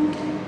Amen.